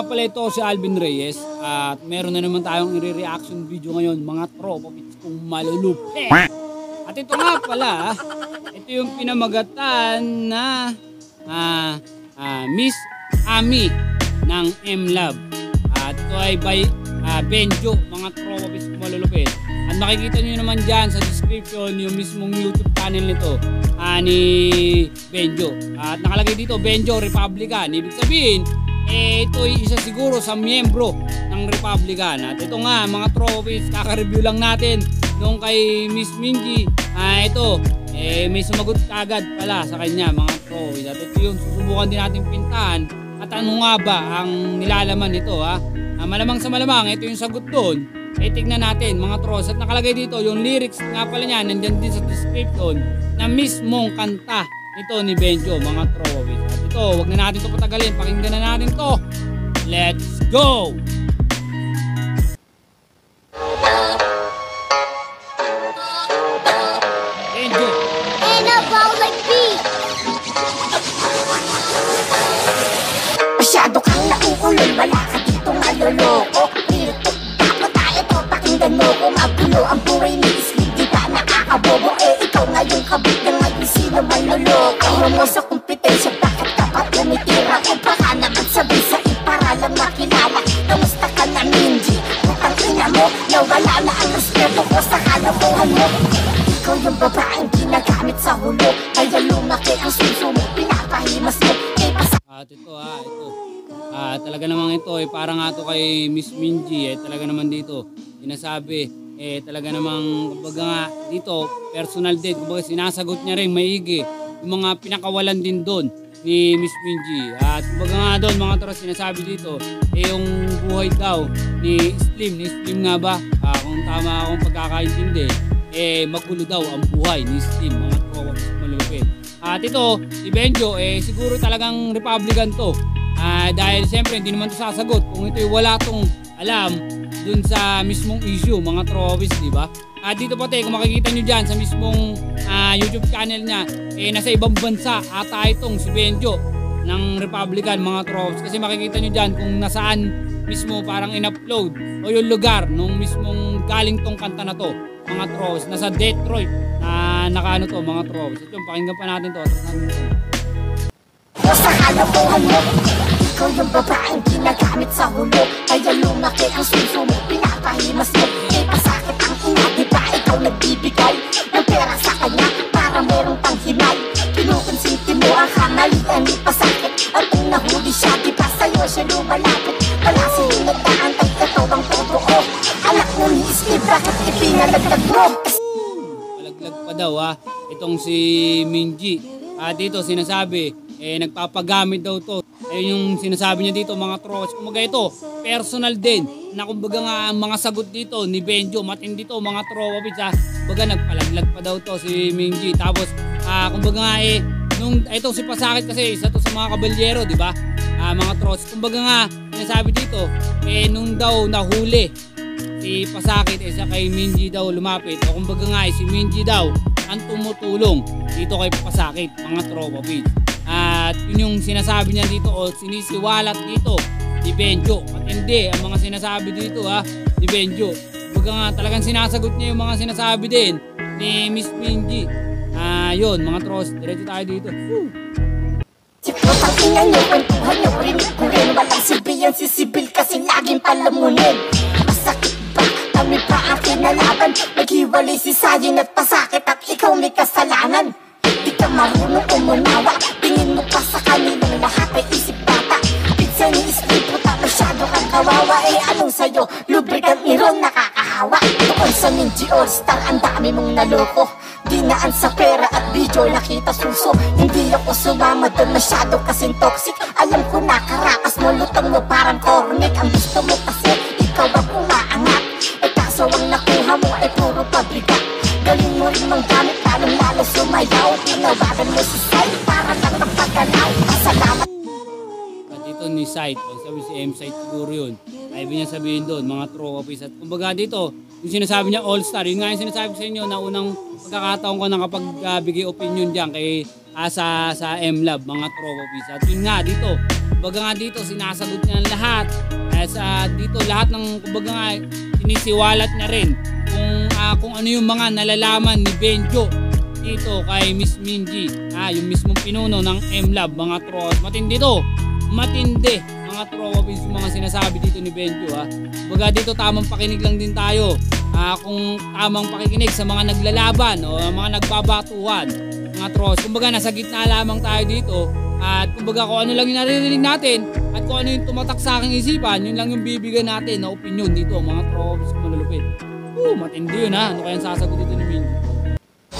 nga pala ito si Alvin Reyes at meron na naman tayong i-reaction video ngayon mga tropa kung malulupi. At ito nga pala, ito yung pinamagatan na ah, ah, Miss Ami ng M-Lab. At ito ay by ah, Benjo, mga tropa kung malulupit. At makikita nyo naman dyan sa description yung mismong YouTube channel nito ah, ni Benjo. At nakalagay dito, Benjo Republican. Ibig sabihin, eh, ito ay isa siguro sa miyembro ng Republican. At ito nga, mga trophies, kaka-review lang natin nung kay Miss Minji. Ah, ito, eh, may sumagot agad pala sa kanya, mga trophies. At ito yung susubukan din natin pintahan. At ano nga ba ang nilalaman nito, ha? Ah, malamang sa malamang, ito yung sagot doon eh tignan natin mga trolls at nakalagay dito yung lyrics nga pala niya nandyan din sa description na mismong kanta nito ni Benjo mga trolls at ito wag na natin to patagalin. Pakinggan na natin to let's go At ito ha, ito. Ah, talaga namang ito eh parang nga to kay Miss Minji eh talaga naman dito. Sinasabi eh talaga namang kumbaga nga dito personal din. Kumbaga sinasagot niya rin maigi. Yung mga pinakawalan din doon ni Miss Minji. At kumbaga nga doon mga toro sinasabi dito eh yung buhay daw ni Slim. Ni Slim nga ba? Ah, kung tama akong pagkakaintindi eh magulo daw ang buhay ni Slim at ito, si Benjo, eh, siguro talagang Republican to. Ah, dahil siyempre hindi naman to sasagot kung ito'y wala tong alam dun sa mismong issue, mga trophies, di ba? At dito pati, kung makikita nyo dyan sa mismong ah, YouTube channel niya, eh, nasa ibang bansa ata itong si Benjo ng Republican, mga trophies. Kasi makikita nyo dyan kung nasaan mismo parang in-upload o yung lugar nung mismong galing tong kanta na to, mga trophies. Nasa Detroit na nakaano to, mga trophies. Ito, pakinggan pa natin to. Mo sa kalokohan mo Ikaw yung babaeng ginagamit sa hulo Kaya lumaki ang suso mo Pinapahimas mo Eh pasakit ang ina Di ba ikaw nagbibigay Ng pera sa kanya Para merong panghimay Kinukonsinti mo ang kamalian Di pasakit At kung nahuli siya Di ba sa'yo siya lumalapit Steve Bakit ipinalaglag mo Malaglag pa daw ha. Itong si Minji. Ah, dito sinasabi, eh nagpapagamit daw to. Eh yung sinasabi niya dito mga trolls. Kumbaga ito, personal din. Na kumbaga nga ang mga sagot dito ni Benjo, matindi to mga trolls ha. Kumbaga nagpalaglag pa daw to si Minji. Tapos, ah, kumbaga nga eh, nung, ito si Pasakit kasi isa to sa mga kabalyero, di ba? Ah, mga trolls. Kumbaga nga, sinasabi dito, eh nung daw nahuli si Pasakit isa kay Minji daw lumapit. O kumbaga nga eh, si Minji daw ang tumutulong dito kay Pasakit mga tropa pits at yun yung sinasabi niya dito o sinisiwalat dito ni Benjo. At hindi ang mga sinasabi dito ha ni Benjo. Kumbaga nga talagang sinasagot niya yung mga sinasabi din ni Miss Minji. Ah yun mga tros diretso tayo dito. Woo! Putang ina kwentuhan niyo, rinig ko rin Walang silbi yan si Sibil kasi laging palamunin? Kami pa ang kinalaban. Naghiwalay si Sayin at pasakit at ikaw may kasalanan. Di ka marunong umunawa. Tingin mo pa sa kanilang lahat ay isip bata. Pizza ni Isli, puta masyado kang kawawa. Eh anong sa'yo? Lubricant iron nakakahawa. Tukol sa Minji All-Star, ang dami mong naloko. Dinaan sa pera at video nakita suso. Hindi ako sumama doon masyado kasing toxic. Alam ko nakarakas mo lutang mo parang cornic Ang gusto mo kasi ikaw ang Tinawagan mo ni Sight, o sabi si M Sight siguro yun. Ay ibig niya sabihin doon, mga office. At kumbaga dito, yung sinasabi niya all-star, yun nga yung sinasabi sa inyo na unang pagkakataon ko nakapag uh, bigay opinion dyan kay ah, sa, sa M-Lab, mga office. At yun nga dito, kumbaga nga dito sinasagot niya ang lahat. Kaya sa dito lahat ng kumbaga nga sinisiwalat niya rin kung ah, kung ano yung mga nalalaman ni Benjo dito kay Miss Minji. Ah, yung mismong pinuno ng M-Lab, mga trolls. Matindi to. Matindi. Mga trolls yung mga sinasabi dito ni Benjo ha. Kumbaga dito tamang pakinig lang din tayo. Ah, kung tamang pakikinig sa mga naglalaban o mga nagbabatuhan, mga trolls. Kumbaga nasa gitna lamang tayo dito at kumbaga kung ano lang yung naririnig natin at kung ano yung tumatak sa aking isipan, yun lang yung bibigyan natin na opinion dito mga trolls malulupit. Uh, matindi yun ha. Ano kaya ang sasagot dito ni Minji?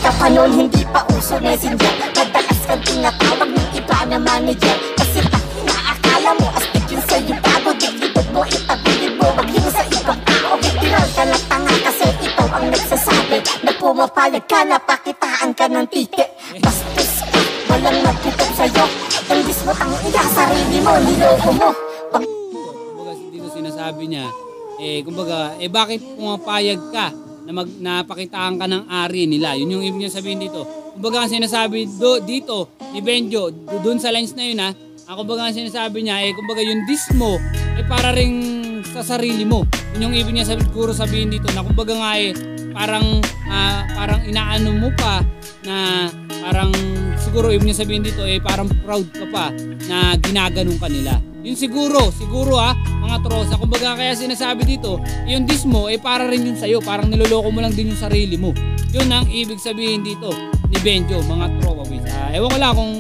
Kapanon hindi pa uso messenger Madalas kang tinatawag ng iba na manager. Kasi pag inaakala mo astig yun sa'yo. Bago Diglibot mo itagulid mo. Yun sa ibang tao. Tiral ka na tanga kasi ito ang nagsasabi. Na pumapayag ka na pakitaan ka ng ticket Bastos ka, walang magpitot sa'yo. Imbis mo tang iya sarili mo, niloko mo. Pag kumbaga dito sinasabi niya, eh kumbaga, eh bakit pumapayag ka na mag napakitaan ka ng ari nila? Yun yung ibig niya sabihin dito. Kumbaga ang sinasabi do, dito ni Benjo, do, doon sa lines na yun ha, ah, kumbaga ang sinasabi niya, eh kumbaga yung diss mo, eh para ring sa sarili mo. Yun yung ibig niya sabi, siguro sabihin dito na kumbaga nga eh, parang, ah, parang inaano mo pa na parang siguro ibig niya sabihin dito eh parang proud ka pa na ginaganon ka nila. Yun siguro, siguro ha, mga trosa. Kumbaga kaya sinasabi dito, yung diss mo, eh para rin yun sa'yo. Parang niloloko mo lang din yung sarili mo. Yun ang ibig sabihin dito ni Benjo, mga tropa boys. Ah, ewan ko lang kung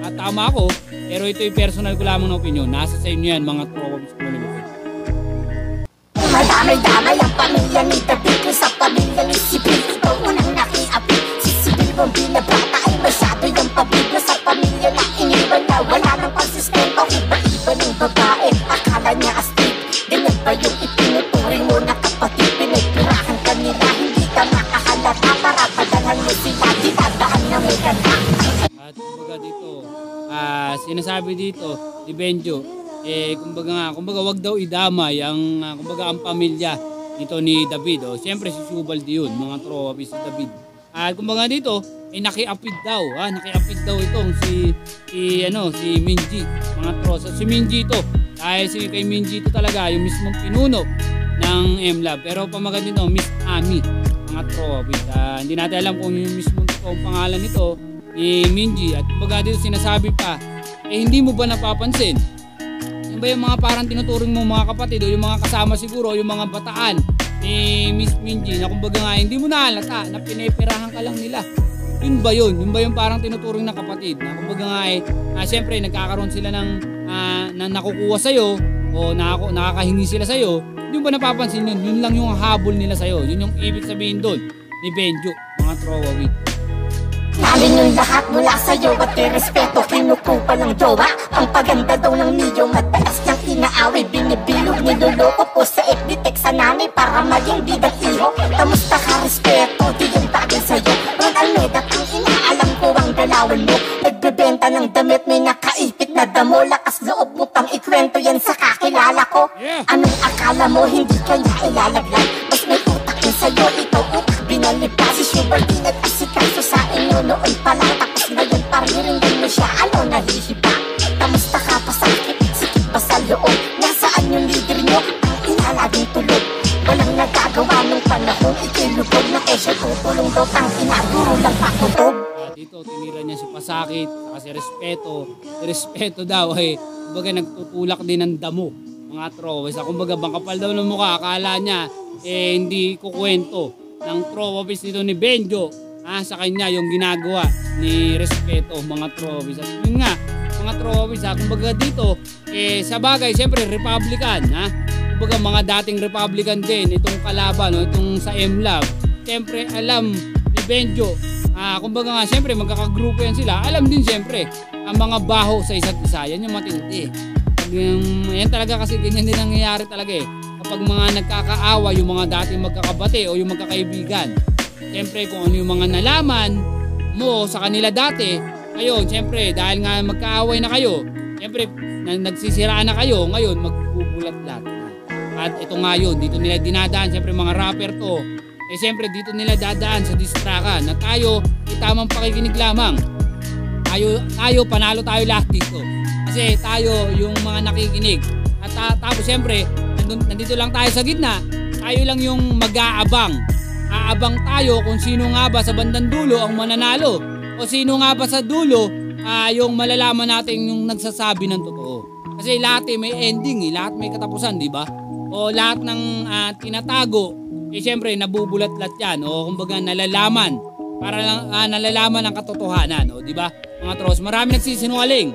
ah, tama ako, pero ito yung personal ko lamang na opinion. Nasa sa inyo yan, mga tropa boys. Ano Madamay-damay ang pamilya ni David sa pamilya ni Sibil Ikaw unang nakiapit Si Sibil mong sinasabi dito ni Benjo, eh kumbaga nga, kumbaga wag daw idamay ang ah, kumbaga ang pamilya nito ni David. Oh, siyempre si Subaldi yun, mga tropa si David. At kumbaga dito, eh nakiapid daw, ah, nakiapid daw itong si si ano, si Minji, mga tropa. Si Minji ito, dahil si kay Minji ito talaga yung mismong pinuno ng MLab. Pero pamagat nito, Miss Ami, mga trophy. Ah, hindi natin alam kung yung mismong totoong pangalan nito ni Minji. At kumbaga dito sinasabi pa, eh hindi mo ba napapansin? Yung ba yung mga parang tinuturing mo mga kapatid o yung mga kasama siguro, yung mga bataan ni Miss Minji na kumbaga nga hindi mo nahalata na pineperahan ka lang nila. Yun ba yun? Yun ba yung parang tinuturing na kapatid? Na kumbaga nga eh, ah, syempre nagkakaroon sila ng ah, na nakukuha sa'yo o nakako, nakakahingi sila sa'yo. Mo ba napapansin yun? Yun lang yung habol nila sa'yo. Yun yung ibig sabihin doon ni Benjo, mga throwaway. Nalin yung lahat mula sa'yo at irespeto Kinukupa ng jowa. Ang paganda daw ng niyo Madalas niyang inaaway. Binibilog niloloko po sa FB sa nanay Para maging bidang iho. Kamusta ka respeto? Di yung bagay sa'yo. Ron Almeida Ang inaalam ko ang galawan mo. Nagbebenta ng damit May nakaipit na damo. Lakas loob mo pang ikwento yan sa kakilala ko. Anong akala mo? Hindi kanya ilalaglag. Mas may utak yun sa'yo. Ikaw utak binalipa Si Sugar di Pasakit kasi respeto. Respeto daw eh kumbaga nagtutulak din ng damo mga throwers. Ah, kumbaga bang kapal daw ng mukha akala niya eh hindi kukwento ng throwers nito ni Benjo ah, sa kanya yung ginagawa ni respeto mga throwers. At yun nga mga throwers ah, kumbaga dito eh sa bagay siyempre Republican ha? Kumbaga mga dating Republican din itong kalaban no, itong sa MLab siyempre alam ni Benjo Ah, kumbaga nga, siyempre, magkakagrupo yan sila. Alam din siyempre, ang mga baho sa isa't isa, yan yung matindi. Yung, yan talaga kasi ganyan din nangyayari talaga eh. Kapag mga nagkakaawa, yung mga dating magkakabate o yung magkakaibigan. Siyempre, kung ano yung mga nalaman mo sa kanila dati, ngayon, siyempre, dahil nga magkaaway na kayo, siyempre, na, nagsisiraan na kayo, ngayon, magbubulat lahat. At ito nga yun, dito nila dinadaan, siyempre mga rapper to, eh siyempre dito nila dadaan sa distrakan na tayo, itamang pakikinig lamang. Tayo, tayo, panalo tayo lahat dito. Kasi tayo, yung mga nakikinig. At ta- tapos siyempre, nandun, nandito lang tayo sa gitna, tayo lang yung mag-aabang. Aabang tayo kung sino nga ba sa bandang dulo ang mananalo. O sino nga ba sa dulo ah, yung malalaman natin yung nagsasabi ng totoo. Kasi lahat eh, may ending eh, lahat may katapusan, di ba? O lahat ng ah, tinatago, eh siyempre nabubulat lahat yan. O kumbaga nalalaman para lang ah, nalalaman ang katotohanan, o di ba? Mga trolls, marami nagsisinungaling.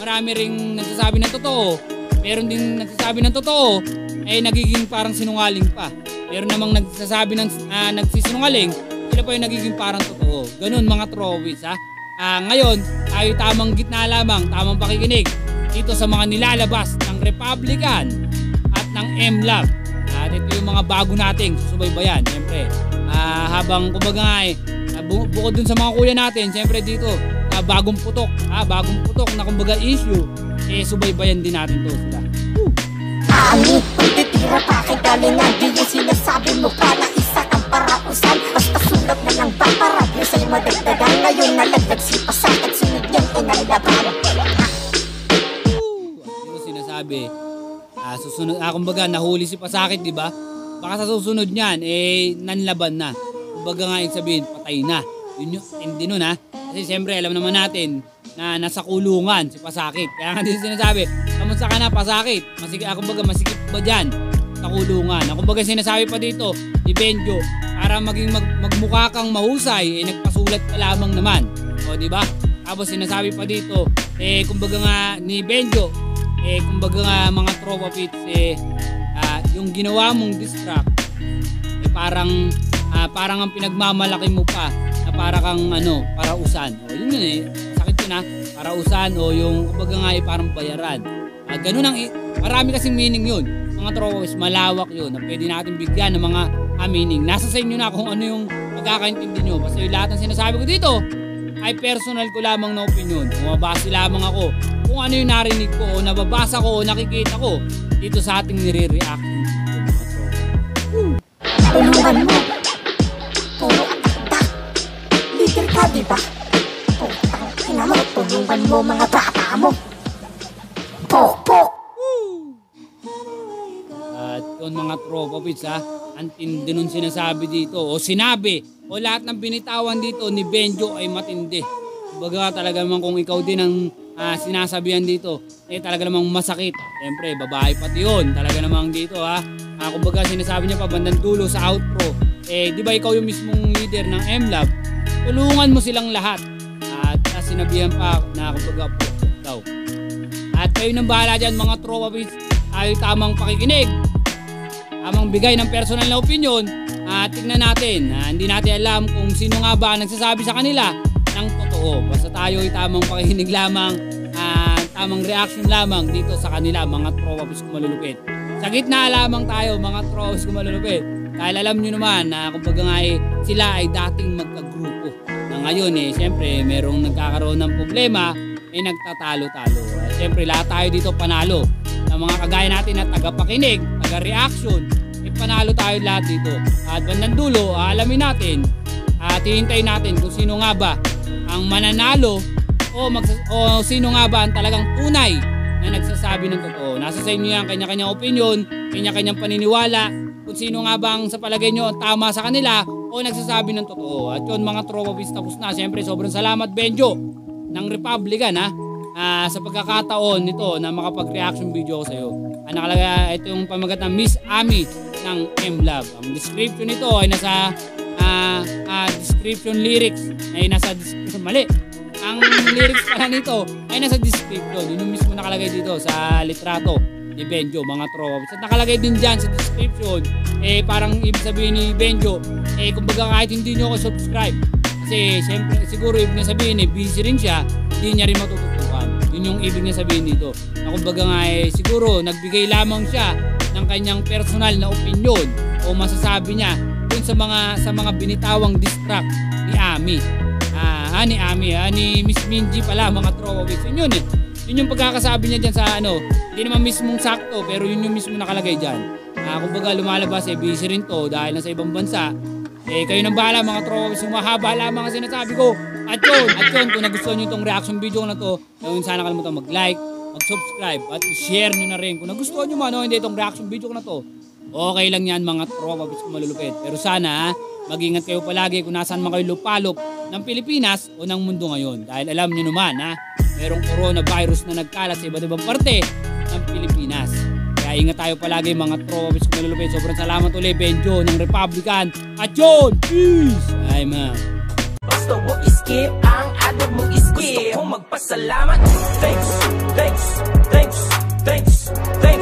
Marami ring nagsasabi ng totoo. Meron din nagsasabi ng totoo, eh nagiging parang sinungaling pa. Meron namang nagsasabi ng ah, nagsisinungaling, sila pa yung nagiging parang totoo. Ganun mga trolls, ha? Ah, ngayon, tayo tamang gitna lamang, tamang pakikinig dito sa mga nilalabas ng Republican at ng MLAB. Ito yung mga bago nating susubaybayan. Siyempre, ah, habang kumbaga eh, ah, bu- bukod dun sa mga kuya natin, siyempre dito, ah, bagong putok, ah, bagong putok na kumbaga issue, eh subaybayan din natin to sila. Ani, kung titira pa kay galingan Di yung sinasabi mo pa susunod, ah, kumbaga nahuli si Pasakit, di ba? Baka sa susunod niyan, eh, nanlaban na. Kumbaga nga yung sabihin, patay na. Yun yung hindi nun ha. Kasi siyempre, alam naman natin na nasa kulungan si Pasakit. Kaya nga din sinasabi, kamusta ka na Pasakit? Masik, ah, kumbaga masikip ba dyan sa kulungan? Ah, kumbaga sinasabi pa dito ni Benjo, para maging mag, magmukha kang mahusay, eh, nagpasulat ka lamang naman. O, di ba? Tapos sinasabi pa dito, eh, kumbaga nga ni Benjo, eh, kumbaga nga mga tropa pits, eh, ah, yung ginawa mong distract, eh, parang, ah, parang ang pinagmamalaki mo pa, na para kang, ano, parausan. O, yun yun eh, sakit yun ha, parausan, o yung, kumbaga nga eh, parang bayaran. Ah, ganun ang, i- marami kasing meaning yun. Mga tropa pits, malawak yun, na pwede natin bigyan ng mga ah, meaning. Nasa sa inyo na kung ano yung pagkakaintindi nyo. Basta yung lahat ng sinasabi ko dito, ay personal ko lamang na opinion. Bumabase lamang ako kung ano yung narinig ko o nababasa ko o nakikita ko dito sa ating nire-react. Tulungan mo Puro atak Leader ka? Putang ina mo Tulungan mo mga bata mo Pok pok At yun mga tropa pits ha, ang tindi nun sinasabi dito o sinabi o lahat ng binitawan dito ni Benjo ay matindi. Kumbaga talaga naman kung ikaw din ang ah, sinasabihan dito, eh talaga namang masakit. Siyempre, babae pati yun. Talaga namang dito ha. Ah, kumbaga sinasabi niya pa bandang dulo sa outro. Eh, di ba ikaw yung mismong leader ng MLab? Tulungan mo silang lahat. At ah, sinabihan pa na kumbaga pukpuk daw. At kayo nang bahala dyan mga tropa pits ay tamang pakikinig. Tamang bigay ng personal na opinion. At tignan natin. Ah, hindi natin alam kung sino nga ba nagsasabi sa kanila ng totoo. Basta tayo ay tamang pakikinig lamang. at tamang reaction lamang dito sa kanila mga tropa pits kung malulupit. Sa gitna lamang tayo mga tropa pits kung malulupit. Dahil alam nyo naman na kumbaga nga eh, sila ay dating magkagrupo. Na ngayon eh, siyempre merong nagkakaroon ng problema eh nagtatalo-talo. At Siyempre lahat tayo dito panalo. Sa mga kagaya natin na tagapakinig, taga-reaction, eh panalo tayo lahat dito. At bandang dulo, aalamin natin at hihintayin natin kung sino nga ba ang mananalo o, magsa- o sino nga ba ang talagang tunay na nagsasabi ng totoo. Nasa sa inyo yan, kanya-kanyang opinion, kanya-kanyang paniniwala, kung sino nga bang sa palagay nyo tama sa kanila o nagsasabi ng totoo. At yun mga tropa bis tapos na. Siyempre sobrang salamat Benjo ng Republican ha ah, sa pagkakataon nito na makapag-reaction video ko sa iyo. Ang nakalagay ito yung pamagat ng Miss Ami ng MLab. Ang description nito ay nasa ah, description lyrics ay nasa mali. Ang lyrics pala nito ay nasa description. Yun yung mismo nakalagay dito sa litrato ni Benjo, mga tropa. At nakalagay din dyan sa description, eh parang ibig sabihin ni Benjo, eh kumbaga kahit hindi nyo ako subscribe, kasi siyempre, siguro ibig niya sabihin eh, busy rin siya, hindi niya rin matututukan. Yun yung ibig niya sabihin dito. Na kumbaga nga eh, siguro nagbigay lamang siya ng kanyang personal na opinion o masasabi niya dun sa mga sa mga binitawang distract ni Ami. Ah, ah, ni Ami, ah, ni Miss Minji pala, mga tropa with. Yun yun eh. Yun yung pagkakasabi niya dyan sa ano, hindi naman mismong sakto, pero yun yung mismo nakalagay dyan. Ah, kumbaga lumalabas eh, busy rin to dahil nasa ibang bansa. Eh, kayo nang bahala mga tropa, sumahaba lamang ang sinasabi ko. At yun, at yun, kung nagustuhan nyo itong reaction video na to, huwag sana kalimutan mag-like, mag-subscribe at i-share nyo na rin. Kung nagustuhan nyo man o hindi itong reaction video ko na to, okay lang yan mga tropa kung malulupit. Pero sana, mag-ingat kayo palagi kung nasaan man kayo lupalop ng Pilipinas o ng mundo ngayon. Dahil alam nyo naman ha, merong coronavirus na nagkalat sa iba't ibang parte ng Pilipinas. Kaya ingat tayo palagi mga tropa kung malulupit. Sobrang salamat ulit Benjo ng Republican at John. Peace! Ay man. Basta mo skip ang adab mo skip Gusto mo magpasalamat Thanks, thanks, thanks, thanks, thanks